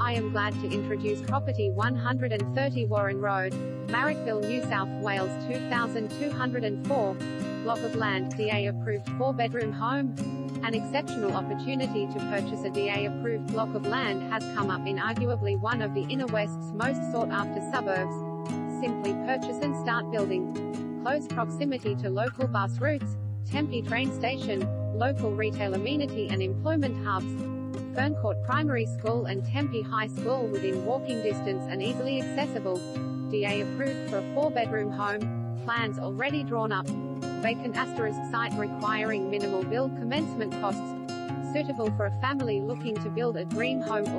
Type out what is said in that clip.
I am glad to introduce property 130 Warren Road, Marrickville, New South Wales 2204. Block of land, DA approved 4 bedroom home. An exceptional opportunity to purchase a DA approved block of land has come up in arguably one of the inner west's most sought after suburbs. Simply purchase and start building. Close proximity to local bus routes, Tempe train station, local retail amenity and employment hubs. Ferncourt Primary School and Tempe High School within walking distance and easily accessible. DA approved for a four-bedroom home. Plans already drawn up. Vacant asterisk site requiring minimal build commencement costs. Suitable for a family looking to build a dream home or